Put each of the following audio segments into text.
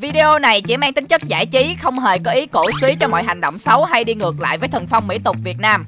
Video này chỉ mang tính chất giải trí, không hề có ý cổ suý cho mọi hành động xấu hay đi ngược lại với thần phong mỹ tục Việt Nam.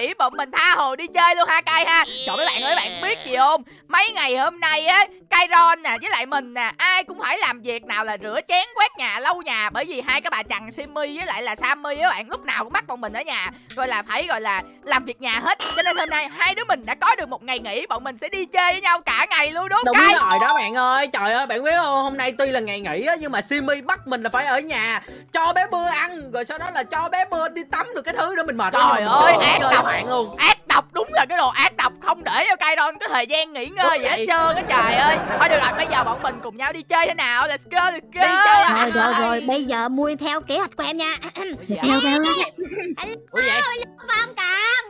Nghỉ bọn mình tha hồ đi chơi luôn ha cay ha? Trời mấy bạn ơi bạn biết gì không? Mấy ngày hôm nay á cay ron nè với lại mình nè ai cũng phải làm việc nào là rửa chén quét nhà lau nhà. Bởi vì hai cái bà chằn Simi với lại là Sammy á bạn lúc nào cũng bắt bọn mình ở nhà. Rồi là phải gọi là làm việc nhà hết. Cho nên hôm nay hai đứa mình đã có được một ngày nghỉ bọn mình sẽ đi chơi với nhau cả ngày luôn đúng Đúng cay rồi đó bạn ơi. Trời ơi bạn biết không? Hôm nay tuy là ngày nghỉ á Nhưng mà Simi bắt mình là phải ở nhà Cho bé bưa ăn Rồi sau đó là cho bé bưa đi tắm được cái thứ đó mình mệt Trời ơi, ác độc. Với bạn luôn. Ác độc đúng là cái đồ ác độc không để cho cay ron có thời gian nghỉ ngơi gì hết trơn á trời ơi. Thôi được rồi bây giờ bọn mình cùng nhau đi chơi thế nào? Let's go let's go. Đi chơi? Rồi rồi rồi bây giờ mui theo kế hoạch của em nha. Dạ. Theo theo Ủa vậy? Cầm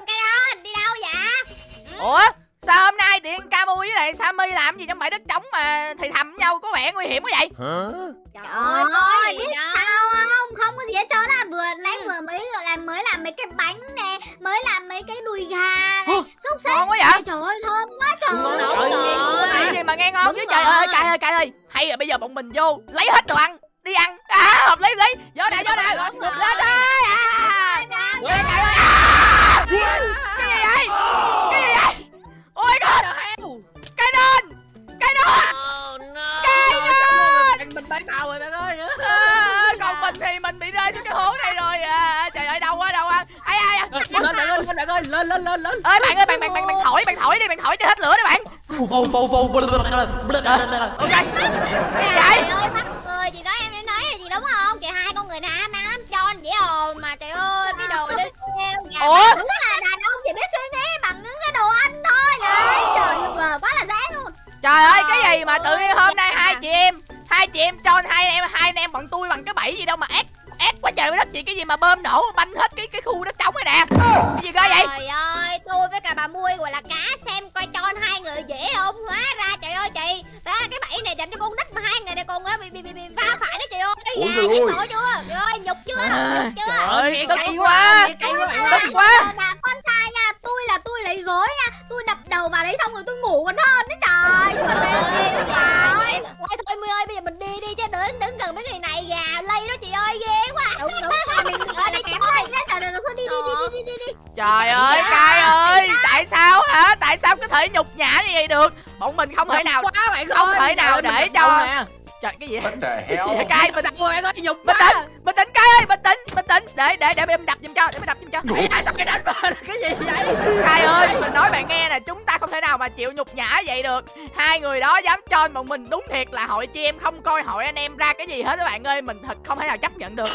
cái đó đi đâu vậy? Ủa sao hôm nay tiện Camu với lại Sammy làm gì trong bãi đất trống mà thì thầm với nhau có vẻ nguy hiểm quá vậy? Trời ơi biết sao không? Không có gì hết trơn á. Vừa lấy vừa mới gọi là mới làm mấy cái bánh nè Mới làm mấy cái đùi gà Xúc xích. Ngon quá vậy? Trời ơi thơm quá trời. Ngon trời, ngon cái gì mà nghe ngon chứ? Trời ơi cay ơi cay ơi. Hay là bây giờ bọn mình vô lấy hết đồ ăn đi ăn. À hợp lý hợp lý. Vô đây vô đây. Đúng lên đây. À. Đây, à. Cái gì vậy? Cái gì vậy ôi god! Cái đền cái đền cái đền Mình bán tàu rồi bạn ơi À, còn mình thì mình bị rơi xuống cái hố này rồi. À. trời ơi đau quá đau quá. Ai ai ai? Lên bạn ơi lên bạn ơi Lên lên lên lên. Ơi bạn ơi bạn bạn bạn bạn thổi bạn thổi đi bạn thổi cho hết lửa đi bạn. Ok cái gì Trời vậy cười chị đó em đã nói là gì đúng không? Chị hai con người nam mang lắm cho anh dễ ồn mà trời ơi cái đồ lên theo. Gà Ủa? Trời ơi cái gì mà tự nhiên hôm nay hai chị em hai chị em cho hai em hai anh em bọn tôi bằng cái bẫy gì đâu mà ép ép quá trời đất chị. Cái gì mà bơm nổ banh hết cái cái khu đất trống này nè. Cái gì cơ vậy? Trời ơi tôi với cả bà mui gọi là cá xem coi cho anh hai người dễ không? Hóa ra trời ơi chị đó cái bẫy này dành cho con nít mà hai người này còn á bị bị bị bị va phải đó chị ơi. Ôi gà trời dễ ơi. sợ chưa? Trời ơi nhục chưa? À, nhục chưa? trời ơi Nghe tức cay quá. tức quá. con trai nha tôi là tôi lấy gối nha. Tôi đập đầu vào đấy xong rồi tôi ngủ còn hơn đấy trời nhưng mà mê ghê trời thôi thôi my ơi bây giờ mình đi đi chứ đứng đứng gần mấy người này gà lây đó chị ơi ghê quá đúng đúng mình ở đây trời ơi trời trời thôi đi đi đi đi đi đi đi trời ơi cay ơi tại sao hả? Tại sao có thể nhục nhã như vậy được? Bọn mình không thể nào không thể nào để mình cho- trời cái gì vậy? Cay bình Ôi bạn ơi nhục bình tĩnh bình tĩnh cay ơi bình tĩnh bình tĩnh. Để để để em đập giùm cho để em đập giùm cho. Tại sao cái đánh mà cái gì vậy? Cay ơi, mình nói bạn nghe nè, chúng ta không thể nào mà chịu nhục nhã vậy được. Hai người đó dám cho bọn mình đúng thiệt là hội chị em không coi hội anh em ra cái gì hết các bạn ơi Mình thật không thể nào chấp nhận được.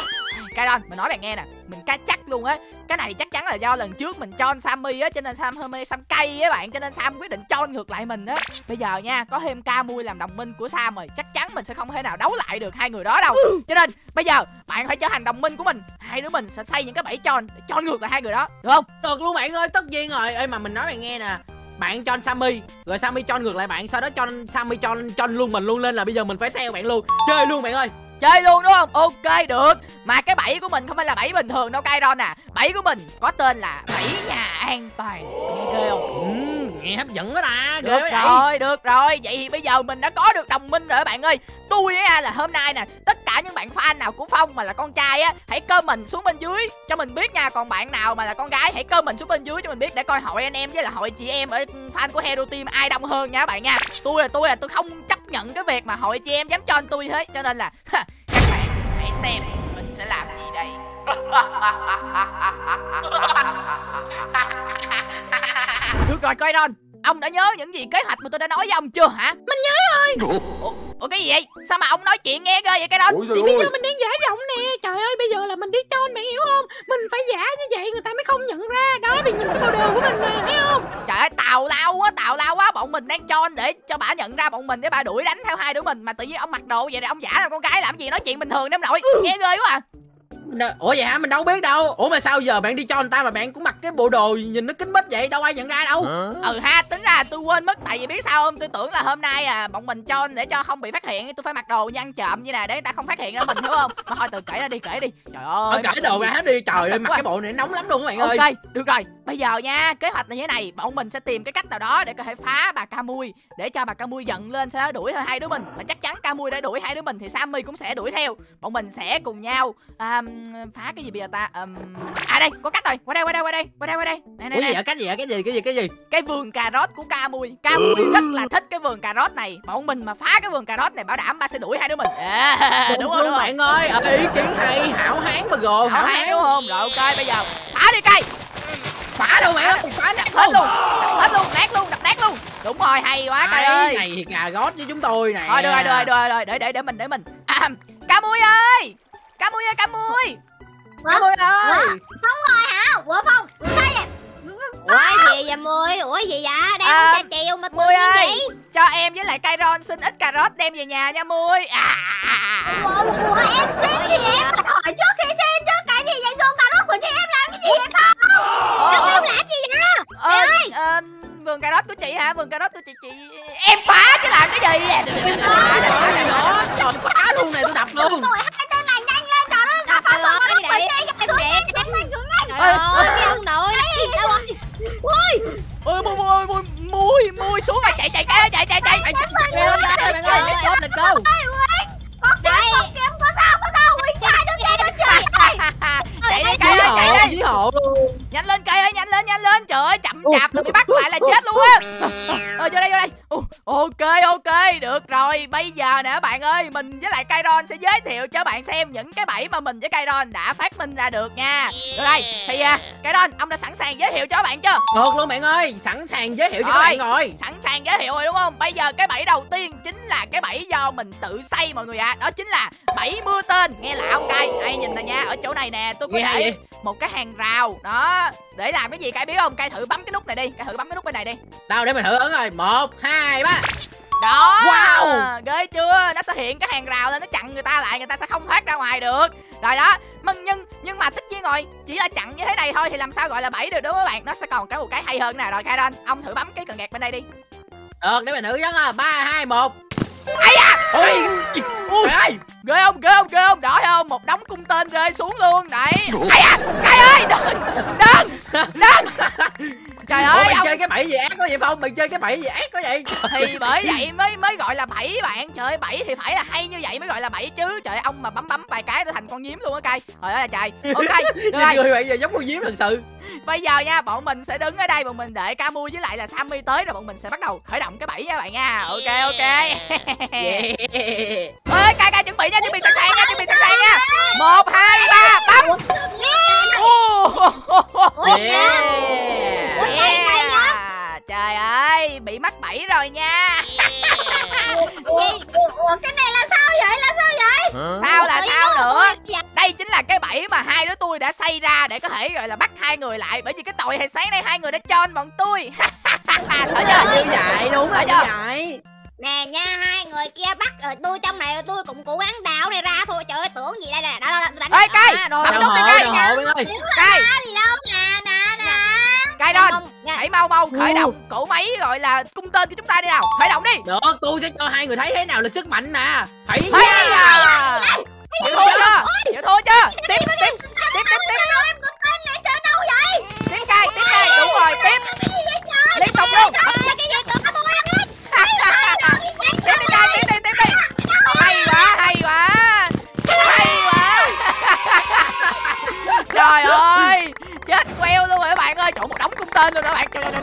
Cay Don, mình nói bạn nghe nè, mình cá chắc luôn á cái này chắc chắn là do lần trước mình cho Sammy á Cho nên Sam hơi mê Sam cay á bạn Cho nên Sam quyết định cho ngược lại mình á. Bây giờ nha, có thêm ca mui làm đồng minh của Sam rồi Chắc chắn mình sẽ không thể nào đấu lại được hai người đó đâu. Cho nên bây giờ bạn phải trở thành đồng minh của mình Hai đứa mình sẽ xây những cái bẫy cho để cho ngược lại hai người đó Được không? Được luôn bạn ơi tất nhiên rồi. Ơi mà mình nói bạn nghe nè bạn cho Sammy rồi Sammy cho ngược lại bạn sau đó cho Sammy cho cho luôn mình luôn lên là bây giờ mình phải theo bạn luôn. Chơi luôn bạn ơi chơi luôn đúng không? Ok được. Mà cái bẫy của mình không phải là bẫy bình thường đâu cay ron à. Bẫy của mình có tên là bẫy nhà an toàn. Nghe ghê không? Ừ, nghe hấp dẫn quá ta ghê được vậy. rồi được rồi. Vậy thì bây giờ mình đã có được đồng minh rồi các bạn ơi. Tôi á là hôm nay nè tất cả những bạn fan nào của phong mà là con trai á hãy comment xuống bên dưới cho mình biết nha. Còn bạn nào mà là con gái hãy comment xuống bên dưới cho mình biết để coi hội anh em với là hội chị em ở fan của hero team ai đông hơn nha các bạn nha. Tôi là tôi là tôi không chấp nhận cái việc mà hội chị em dám cho anh tôi hết. Cho nên là các bạn hãy xem mình sẽ làm gì đây được rồi coi non ông đã nhớ những gì kế hoạch mà tôi đã nói với ông chưa hả? Ủa, ủa cái gì vậy? Sao mà ông nói chuyện nghe ghê vậy cái đó thì bây giờ mình đang giả giọng nè. Trời ơi bây giờ là mình đi chôn bạn hiểu không? Mình phải giả như vậy người ta mới không nhận ra. Đó vì nhìn cái bộ đồ của mình nè thấy không? Trời ơi tào lao quá tào lao quá. Bọn mình đang cho để cho bà nhận ra bọn mình để bà đuổi đánh theo hai đứa mình. Mà tự nhiên ông mặc đồ vậy rồi ông giả làm con gái làm gì nói chuyện bình thường đám nội. Nghe ghê quá à. Mình- ủa vậy hả? Mình đâu biết đâu. Ủa mà sao giờ bạn đi cho người ta mà bạn cũng mặc cái bộ đồ nhìn nó kính mít vậy? Đâu ai nhận ra đâu. Ừ ha tính ra tôi quên mất. Tại vì biết sao không? Tôi tưởng là hôm nay à bọn mình cho để cho không bị phát hiện tôi phải mặc đồ như ăn trộm như này để người ta không phát hiện ra mình hiểu không? Mà thôi từ kể ra đi kể đi. Trời ơi cởi đồ ra hết đi. Trời ơi mặc cái bộ này nóng lắm luôn các bạn ơi. Ok, được rồi. Bây giờ nha, kế hoạch là như thế này, bọn mình sẽ tìm cái cách nào đó để có thể phá bà Camui để cho bà Camui giận lên sau đó đuổi theo hai đứa mình. Và chắc chắn Camui đã đuổi hai đứa mình thì Sammy cũng sẽ đuổi theo. Bọn mình sẽ cùng nhau à, phá cái gì bây giờ ta? Ừm, à đây, có cách rồi. Qua đây, qua đây, qua đây, qua đây, qua đây. Này này gì này. vậy cái gì vậy cái gì cái gì cái gì Cái vườn cà rốt của Camui. Camui rất là thích cái vườn cà rốt này. Bọn mình mà phá cái vườn cà rốt này bảo đảm ba sẽ đuổi hai đứa mình. À, đúng rồi, luôn đúng rồi. bạn ơi ờ, ý kiến hay hảo hán mà gồ Hảo hảo hán hán đúng không? Rồi ok, bây giờ phá đi cây. phá đâu bạn ơi phá nát hết luôn luôn đập hết luôn nát luôn đập nát luôn đúng rồi hay quá cây ơi này cà gót với chúng tôi nè thôi được rồi được rồi được rồi, để để để mình để mình à, cá mui ơi cá mui ơi cá mui Cảm ơn ơi hả ủa phong sao vậy Ủa gì vậy Mui? Ủa gì vậy? Đang À, à, chiều mà nhiên ơi vậy? cho em với lại cây ron xin ít cà rốt đem về nhà nha mui à ủa, ủa em xin gì em phải hỏi trước khi xin chứ cái gì vậy dùng cà rốt của chị em làm cái gì vậy phong Đâu Ồ, em làm gì vậy? ờ, ờ, vườn cà rốt của chị hả vườn cà rốt của chị chị em phá chứ làm cái gì Phá gì nữa trời phá luôn này tôi đập luôn tụi Ơi, chị xuống nhanh xuống nhanh xuống nhanh Trời ơi, cái ông nội đâu rồi? ôi mui mui mui mui mui xuống rồi. Chạy chạy chạy chạy chạy chạy Ai chết bạn ơi bạn ơi let's go con kiếm con kiếm có sao có sao. Huynh hai đứa kia nó chơi chạy đi ơi hộ chạy đi hộ luôn. Nhanh lên cây ơi nhanh lên nhanh lên. Trời ơi chậm Ui. chạp tôi bị bắt lại là chết luôn á. Ờ vô đây vô đây ok ok được rồi. Bây giờ nè bạn ơi mình với lại Kairon sẽ giới thiệu cho bạn xem những cái bẫy mà mình với Kairon đã phát minh ra được nha. Rồi đây thì à, Kairon ông đã sẵn sàng giới thiệu cho bạn chưa? Được luôn bạn ơi sẵn sàng giới thiệu cho các Rồi. bạn rồi. sẵn sàng giới thiệu rồi đúng không? Bây giờ cái bẫy đầu tiên chính là cái bẫy do mình tự xây mọi người ạ. Đó chính là bẫy mưa tên. Nghe lạ không cay đây nhìn nè nha ở chỗ này nè tôi có vậy một cái hàng rào. Đó để làm cái gì cay biết không? Cay thử bấm cái nút này đi cay thử bấm cái nút bên này đi. Đâu để mình thử ấn rồi. Một hai ba đó. Wow. ghê chưa? Nó sẽ hiện cái hàng rào lên nó chặn người ta lại người ta sẽ không thoát ra ngoài được. Rồi đó nhưng nhưng nhưng mà tất nhiên rồi chỉ là chặn như thế này thôi thì làm sao gọi là bẫy được đúng không các bạn? Nó sẽ còn cái một cái hay hơn nè. Rồi Kairon ông thử bấm cái cần gạt bên đây đi. Được để mình thử ấn rồi ba hai một. Ai da! Ôi! Trời ơi! Ghê không? Ghê không? Ghê không? Thấy không? Một đống cung tên rơi xuống luôn. Đấy. Ai da! Cay ơi! Đừng đừng! Đừng trời ủa ơi bạn ông chơi cái bẫy gì ác quá vậy không? Bạn chơi cái bẫy gì ác quá vậy thì bởi vậy mới mới gọi là bẫy bạn. Trời ơi bẫy thì phải là hay như vậy mới gọi là bẫy chứ. Trời ơi, ông mà bấm bấm vài cái nó thành con nhím luôn á cay. Trời ơi là trời. Ok được rồi. người bạn giờ giống con diếm thật sự. Bây giờ nha bọn mình sẽ đứng ở đây bọn mình đợi Camu với lại là Sammy tới rồi bọn mình sẽ bắt đầu khởi động cái bẫy nha bạn nha. Ok ok. Yeah. Ơi cay cay chuẩn bị nha chuẩn bị sẵn sàng nha chuẩn bị sẵn sàng nha. Một hai ba bấm. Ủa yeah Ủa, cay, cay Yeah. trời ơi bị mắc bẫy rồi nha. Ủa, ủa cái này là sao vậy? Là sao vậy? Sao là Ủa, sao nữa? dạ, đây chính là cái bẫy mà hai đứa tôi đã xây ra để có thể gọi là bắt hai người lại. Bởi vì cái tội hồi sáng nay hai người đã cho bọn tôi. Sợ chưa? Như vậy đúng là như vậy Nè nha, hai người kia bắt rồi tôi trong này tôi cũng cố gắng đào này ra thôi. Trời ơi, tưởng gì đây nè. Đó, đó, đó, tôi đánh. Ê, Cay, Đó, rồi, bấm nút đi cây cay. gì đâu nè nè nè. Không, nha. hãy mau mau khởi động. Cỗ máy gọi là cung tên của chúng ta đi nào. Khởi động đi. Được tôi sẽ cho hai người thấy thế nào là sức mạnh nè. Nha à chịu thua chưa? chịu thua chưa? tiếp tiếp tiếp tiếp tiếp. đâu em có tên này chơi đâu vậy? Tiếp cay tiếp cay. Đúng rồi tiếp. liên tục luôn. Cái gì tôi ăn hết. Tên luôn đó bạn trời, trời,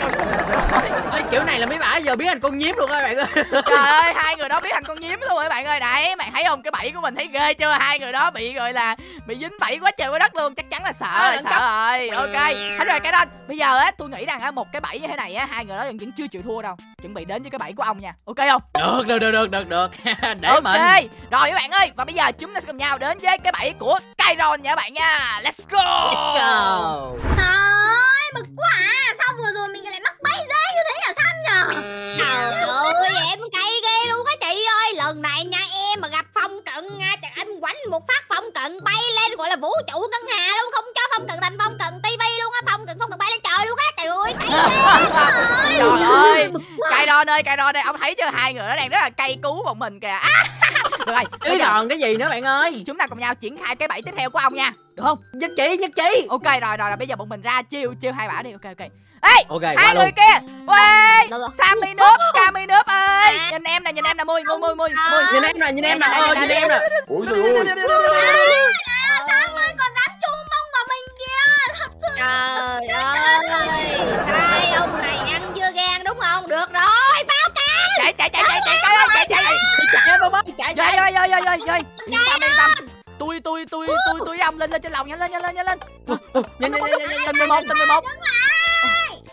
trời, kiểu này là mấy bả giờ biến thành con nhím luôn á bạn ơi. Trời ơi hai người đó biến thành con nhím luôn rồi các bạn ơi. Đấy bạn thấy không? Cái bẫy của mình thấy ghê chưa? Hai người đó bị gọi là bị dính bẫy quá trời quá đất luôn. Chắc chắn là sợ À, rồi sợ rồi. Ok hết rồi cái đó. Bây giờ á tôi nghĩ rằng á một cái bẫy như thế này á hai người đó vẫn chưa chịu thua đâu. Chuẩn bị đến với cái bẫy của ông nha. Ok không? Được được được được được được. Để ok. mình. Rồi các bạn ơi và bây giờ chúng ta sẽ cùng nhau đến với cái bẫy của Kairon nha các bạn nha. Let's go. Let's go bực quá à. Sao vừa rồi mình lại mắc bay dễ như thế hả Sam nhờ? Trời ơi em cay ghê luôn á chị ơi. Lần này nha em mà gặp phong cận nha Trời em quánh một phát phong cận bay lên gọi là vũ trụ ngân hà luôn Không cho phong cận thành phong cận tivi luôn á. Phong cận phong cận bay lên trời luôn á. Trời ơi cay ghê Trời ơi ông thấy chưa? Hai người nó đang rất là cay cú bọn mình kìa. À, được rồi còn cái gì nữa bạn ơi? chúng ta cùng nhau triển khai cái bẫy tiếp theo của ông nha. Được không? Nhất trí nhất trí. Ok rồi rồi, rồi bây giờ bọn mình ra chiêu chiêu hai bả đi. Ok ok. Ê ok hai người luôn. kia. Rồi? Sammy nước Sammy nước ơi. Nhìn em nè nhìn em nè mui mui mui mui mui. Nhìn em nè nhìn em nè. Ờ nhìn em nè. Ôi trời ơi yên tâm yên tâm tôi tôi tôi tôi tôi ông lên lên trên lòng nhanh lên nhanh lên nhanh lên. Nhanh nhanh nhanh nhanh tầng 11 tầng 11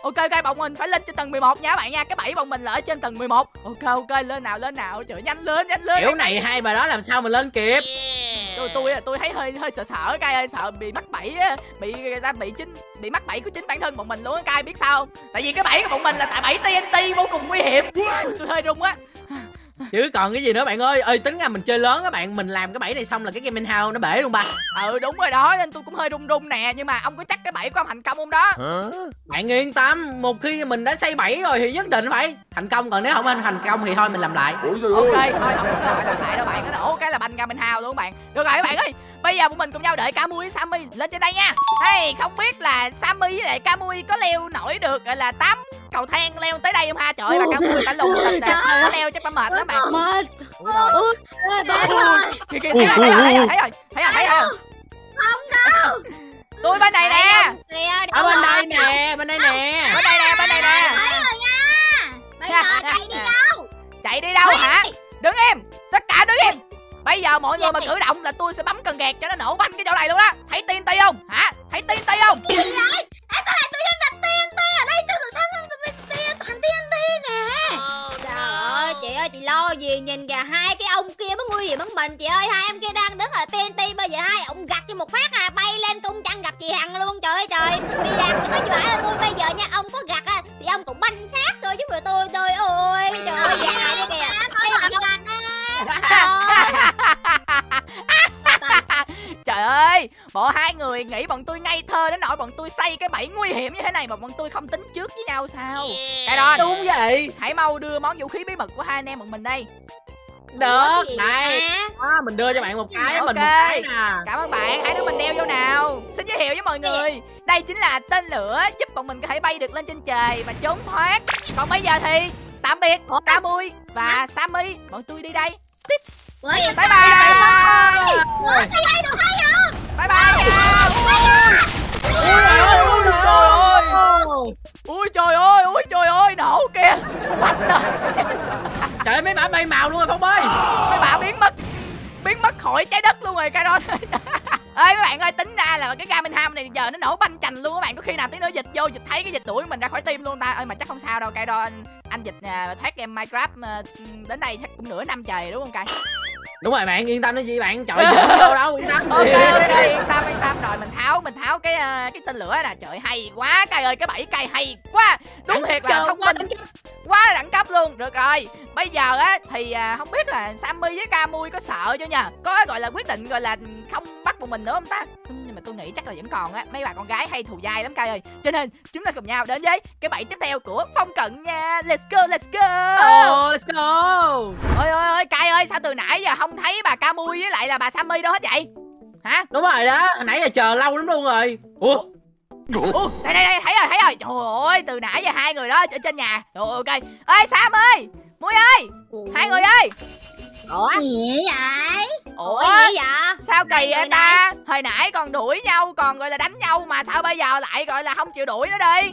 Ok ok bọn mình phải lên trên tầng 11 nha các bạn nha. Cái bẫy bọn mình là ở trên tầng 11 Ok ok lên nào lên nào. Trời nhanh lên nhanh lên kiểu này hai bà đó làm sao mà lên kịp? Tôi tôi tôi thấy hơi hơi sợ sợ cay ơi sợ bị mắc bẫy á. Bị người ta bị chính bị mắc bẫy của chính bản thân bọn mình luôn á cay biết sao. Không? tại vì cái bẫy của bọn mình là tại bẫy TNT vô cùng nguy hiểm. Tôi hơi run á chứ còn cái gì nữa bạn ơi? Ơi tính ra mình chơi lớn các bạn mình làm cái bẫy này xong là cái gaming house nó bể luôn ba. Ừ đúng rồi đó nên tôi cũng hơi run run nè nhưng mà ông có chắc cái bẫy của ông thành công không đó? Bạn yên tâm một khi mình đã xây bẫy rồi thì nhất định phải thành công còn nếu không thành công thì thôi mình làm lại. Trời ok ơi? thôi không có phải làm lại đâu bạn nó đổ cái là banh ra bên hào luôn các bạn. Được rồi các bạn ơi bây giờ bọn mình cùng nhau đợi Camui với Sammy lên trên đây nha. Hey không biết là Sammy với lại Camui có leo nổi được gọi là tám cầu thang leo tới đây không ha? Trời ơi bà Camui phải lùn thịt nè. Nó leo chắc bà mệt lắm bạn Mệt. Ui rồi thấy rồi thấy rồi thấy rồi thấy rồi. Không đâu. Tôi bên này nè. ở bên đây nè bên đây nè. Bên đây nè bên đây nè. Thấy rồi nha. Bây giờ chạy đi đâu? Chạy đi đâu hả? Đứng im tất cả đứng im. Bây giờ mọi người mà cử động là tôi sẽ bấm cần gạt cho nó nổ banh cái chỗ này luôn á. Thấy TNT không? Hả? Thấy TNT không nhìn kìa, hai cái ông kia mới nguy hiểm hơn mình chị ơi, hai em kia đang đứng ở TNT, bây giờ hai ông gặt cho một phát à bay lên cung chăn gặp chị Hằng luôn, trời ơi, trời. Bây giờ đừng có dọa là tôi bây giờ nha, ông có gặt á thì ông cũng banh xác tôi chứ mà tôi tôi, ôi. Ơi, bộ hai người nghĩ bọn tôi ngây thơ đến nỗi bọn tôi xây cái bẫy nguy hiểm như thế này mà bọn tôi không tính trước với nhau sao? Cái đó, đúng vậy hãy mau đưa món vũ khí bí mật của hai anh em bọn mình đây. được hả? đó, mình đưa cho bạn một cái Ok. mình một cái nè Cảm ơn bạn, hai đứa mình đeo vô nào. Xin giới thiệu với mọi người, đây chính là tên lửa giúp bọn mình có thể bay được lên trên trời và trốn thoát. Còn bây giờ thì tạm biệt Ủa? Camui và Sammy, bọn tôi đi đây. Với Bye bye. Bye bye. Nha. ôi trời ơi. Ui trời ơi, ui trời ơi, nổ kìa. Bạch rồi. trời ơi mấy bả bay màu luôn rồi phong ơi mấy bạn biến mất biến mất khỏi trái đất luôn rồi đó ơi mấy bạn ơi tính ra là cái Garmin Ham này giờ nó nổ banh chành luôn các bạn có khi nào tí nữa dịch vô dịch thấy cái dịch đuổi mình ra khỏi tim luôn ta ơi mà chắc không sao đâu cái đó anh anh dịch à, thoát game Minecraft à, đến đây chắc cũng nửa năm trời đúng không cay đúng rồi bạn yên tâm nói gì bạn trời ơi đâu yên tâm. Ok ok yên tâm yên tâm. Rồi mình tháo mình tháo cái à, cái tên lửa nè. Trời hay quá cay ơi cái bẫy cay hay quá. Đúng thiệt là Trời thông quá là đẳng cấp luôn. Được rồi bây giờ á thì à, không biết là sammy với camui có sợ chưa nha? Có gọi là quyết định gọi là không bắt một mình nữa không ta? Nhưng mà tôi nghĩ chắc là vẫn còn á. Mấy bà con gái hay thù dai lắm cay ơi. Cho nên chúng ta cùng nhau đến với cái bẫy tiếp theo của phong cận nha. Let's go let's go! Oh let's go! Ôi ôi ôi cay ơi sao từ nãy giờ không thấy bà camui với lại là bà sammy đâu hết vậy? Hả? Đúng rồi đó hồi nãy giờ chờ lâu lắm luôn rồi. Ủa Ủa, đây đây đây thấy rồi thấy rồi. Trời ơi từ nãy giờ hai người đó ở trên nhà. Rồi ok. Ê sam ơi muối ơi hai người ơi Ủa? Gì vậy ủa? Ủa gì vậy? Sao kỳ vậy ta? hồi nãy còn đuổi nhau còn gọi là đánh nhau mà sao bây giờ lại gọi là không chịu đuổi nữa đi?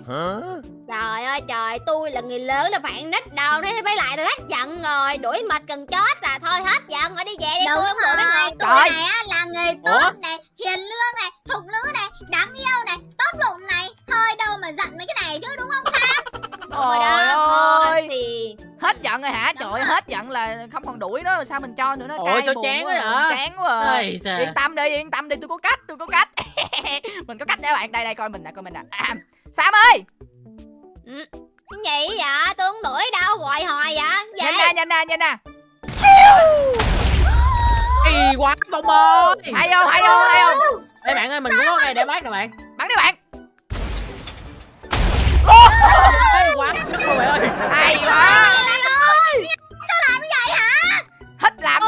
Trời ơi trời tôi là người lớn là phải nít đâu. Thế với lại tôi hết giận rồi Đuổi mệt gần chết là thôi hết giận rồi đi về đi Đúng tôi không đuổi mấy người. Tôi này á là người Ủa? tốt này Hiền lương này Thục nữ này Đáng yêu này Tốt bụng này. Thôi đâu mà giận mấy cái này chứ đúng không rồi Trời đó ơi. Thôi thì hết giận rồi hả? Trời ơi, rồi. hết giận là không còn đuổi nữa rồi sao mình cho nữa nó cay sao buồn chán quá quá à. vậy? chán quá à. Ây da. yên tâm đi yên tâm đi tôi có cách tôi có cách. Mình có cách để bạn. Đây đây coi mình nè coi mình nè. À, sam ơi! Cái gì vậy? Tôi không đuổi đâu Gọi hồi vậy? Nhanh nè nhanh nè nhanh nè kỳ quá phong ơi hay không hay không hay không? Ê bạn ơi mình cũng có cây để bác nè bạn. Bắn đi bạn. Ê quá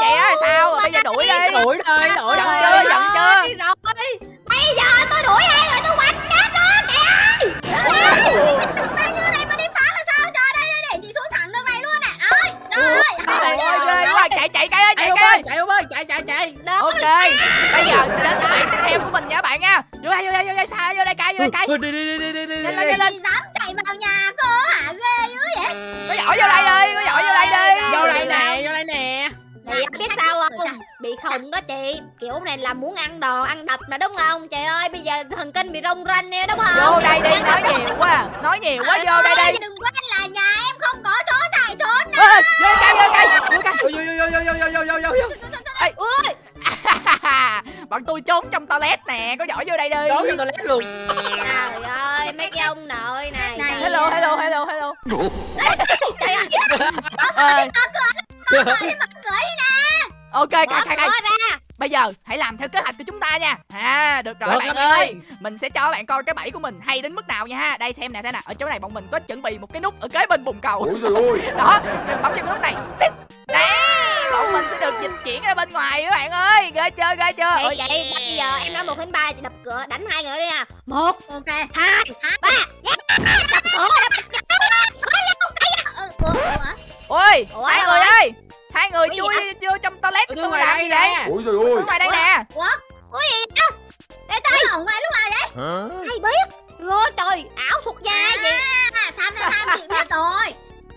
làm vậy á sao? Bây giờ đuổi đi đuổi thôi đuổi thôi giận chưa giận chưa bây giờ tôi đuổi ai rồi tôi quánh đáp đó kìa. Tay như này mà đi phá là sao? Trời đây đây đây chị xuống thẳng đường này luôn nè. Ơi trời ơi ghê quá chạy chạy cái ơi chạy cái chạy. ông ơi chạy chạy chạy. Ok bây giờ sẽ đến cái tiếp theo của mình nha bạn nha. Vô đây vô đây vô đây xa vô đây cay vô đây cay đi đi đi đi đi đi lên lên. Khùng đó chị Kiểu này là muốn ăn đồ, ăn đập nè đúng không? Trời ơi, bây giờ thần kinh bị rong ranh nè đúng không? vô đây đi nói nhiều quá nói nhiều quá vô đây đi đừng quên là nhà em không có chỗ chạy trốn Ê, vô cay vô cay vô Ui, vô vô vô vô vô vô vô vô vô Ui, bọn tôi trốn trong toilet nè có giỏi vô đây đi Trốn vô toilet luôn trời ơi, mấy cái ông nội này Này. hello hello hello hello Trời ơi, Ê, cửa đi nè ok mở cay cay cay cửa ra bây giờ hãy làm theo kế hoạch của chúng ta nha à được rồi Được bạn lắm ơi ơi. mình sẽ cho bạn coi cái bẫy của mình hay đến mức nào nha ha đây xem nè thế nào ở chỗ này bọn mình có chuẩn bị một cái nút ở kế bên bồn cầu Ôi đó đừng bấm vào cái nút này tiếp bọn mình sẽ được dịch chuyển ra bên ngoài các bạn ơi ghê chưa ghê chưa Vậy Ôi, vậy, bây giờ em nói một đến ba chị đập cửa, đánh hai người đi nha Một, ok hai, ba Đập cửa, đập Ờ, ủa? ôi hai người rồi? ơi hai người gì chui vô trong toilet Tôi tôi ngoài làm đây gì nè Ôi trời ơi. Tôi ngoài đây nè. Ủa? Gì đó Để tôi ở ngoài lúc nào vậy? Hả? Hay biết? Ôi trời, ảo thuật gia gì? À Sam Sam Sam chị biết rồi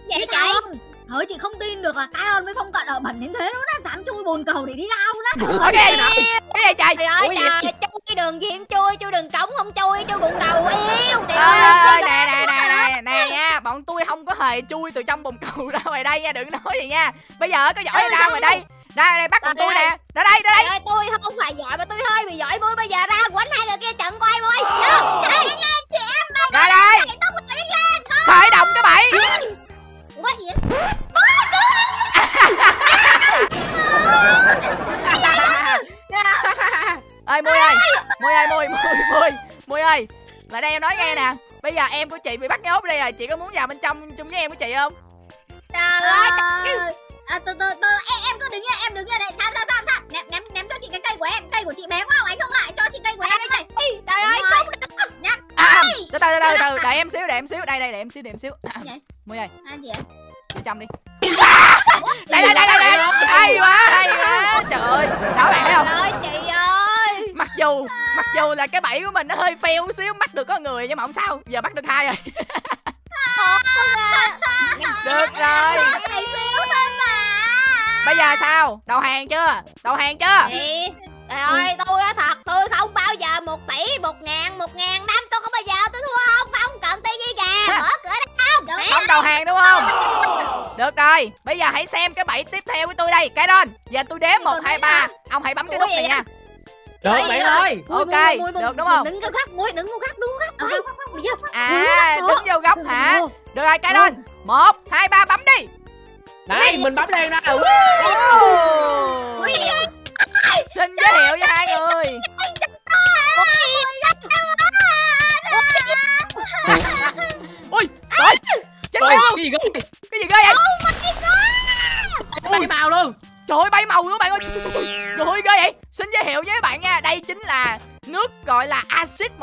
Vậy chị? Thôi chị không tin được là Caron với Phong Cận ở bẩn đến thế luôn á Dám chui bồn cầu để đi lao luôn á ok cái này trời Trời ơi Ủa trời, đường gì em chui, chui đường cống không chui, chui bụng cầu yêu Trời ơi ơi, nè nè nè nè nè nha bọn tôi không có hề chui từ trong bồn cầu ra ngoài đây nha đừng nói vậy nha. Bây giờ có giỏi ra ngoài đây. Ra đây bắt bọn tôi nè. ra đây ra đây. Ơi, tôi không phải giỏi mà tôi hơi bị giỏi vui bây giờ ra quánh hai người kia trận coi vui Vô, chạy. ra đây. khởi động cái bẫy. Ủa gì vậy? Ơi mui ơi. Mui ơi mui mui mui mui ơi lại đây em nói nghe nè. Bây giờ em của chị bị bắt nhốt đây rồi. Chị có muốn vào bên trong chung với em của chị không? Trời ơi, Ờ, À, từ từ từ. Em em cứ đứng yên em đứng yên đây. Sao sao sao sao? Ném ném ném cho chị cái cây của em. Cây của chị bé quá anh không lại cho chị cây của em đây trời ơi, không. Nhắc. À, từ từ từ từ đợi em xíu đợi em xíu. Đây đây đợi em xíu đợi em xíu. Mui ơi. Anh gì vậy? Vô trong đi. Đây đây đây đây đây. hay quá hay quá. Trời ơi. Đó bạn thấy không? Trời ơi, chị ơi mặc dù mặc dù là cái bẫy của mình nó hơi fail xíu bắt được có người nhưng mà không sao giờ bắt được hai rồi. Được rồi. bây giờ sao? Đầu hàng chưa? Đầu hàng chưa? Trời ơi, tôi nói thật, tôi không bao giờ một tỷ, một ngàn, một ngàn năm tôi không bao giờ tôi thua không, không cần tí gì cả, mở cửa ra không? Không đầu hàng đúng không? Được rồi bây giờ hãy xem cái bẫy tiếp theo của tôi đây. Cái đơn giờ tôi đếm một hai ba. ông hãy bấm cái nút này nha được Đấy bạn ơi. Ok. được đúng không? đừng vô góc muối đừng vô góc đúng góc à đứng vô góc hả? Được rồi cái lên một hai ba bấm đi. Này mình bấm liền nè xin giới thiệu với hai người.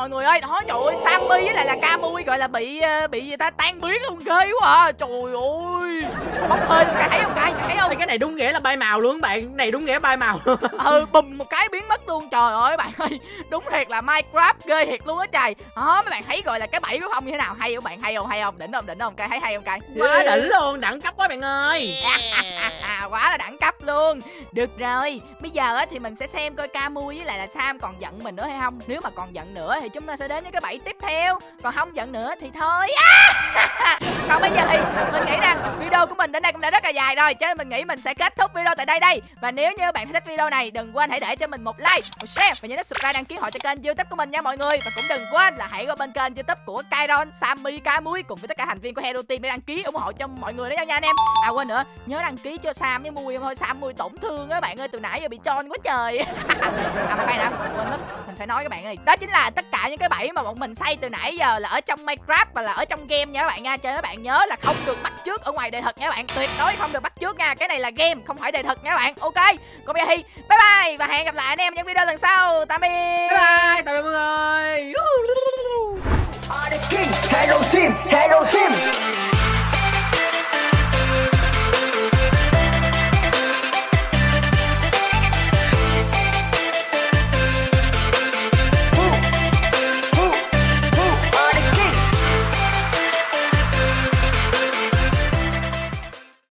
Mọi người ơi đó trời ơi sammy với lại là camui gọi là bị ờ, bị gì ta tan biến luôn ghê quá à. Trời ơi bốc hơi luôn cả thấy không cả thấy không? Cái này đúng nghĩa là bay màu luôn bạn. Cái này đúng nghĩa bay màu ừ bùm một cái luôn. Trời ơi bạn ơi đúng thiệt là minecraft ghê thiệt luôn á trời. Đó mấy bạn thấy gọi là cái bẫy của phong như thế nào? Hay không bạn? Hay không? Hay không? Đỉnh không? Đỉnh không? Cay thấy hay không cay Quá đỉnh luôn đẳng cấp quá bạn ơi. À, quá là đẳng cấp luôn. Được rồi bây giờ á thì mình sẽ xem coi camui với lại là sam còn giận mình nữa hay không. Nếu mà còn giận nữa thì chúng ta sẽ đến với cái bẫy tiếp theo. Còn không giận nữa thì thôi. À! còn bây giờ thì mình nghĩ rằng video của mình đến đây cũng đã rất là dài rồi cho nên mình nghĩ mình sẽ kết thúc video tại đây đây. Và nếu như bạn thích video này đừng quên hãy để cho mình một like một share và nhớ nút subscribe đăng ký họ cho kênh youtube của mình nha mọi người. Và cũng đừng quên là hãy qua bên kênh youtube của Kairon, Sammy, Cá Muối cùng với tất cả thành viên của Hero Team để đăng ký ủng hộ cho mọi người đó nha anh em. À quên nữa nhớ đăng ký cho Sam với Mui thôi. Sam Mui tổn thương á bạn ơi từ nãy giờ bị tròn quá trời. À mà khoan đã quên mất mình phải nói các bạn ơi. Đó chính là tất cả những cái bẫy mà bọn mình xây từ nãy giờ là ở trong Minecraft và là ở trong game nha các bạn nha. Chơi các bạn nhớ là không được bắt trước ở ngoài đời thật nha các bạn. Tuyệt đối không được bắt trước nha. Cái này là game không phải đời thật nha các bạn. Ok còn bây giờ thì bye bye và hẹn gặp lại anh em trong video lần sau tạm biệt Bye bye Tạm biệt mọi người Are the king Hello team Hello team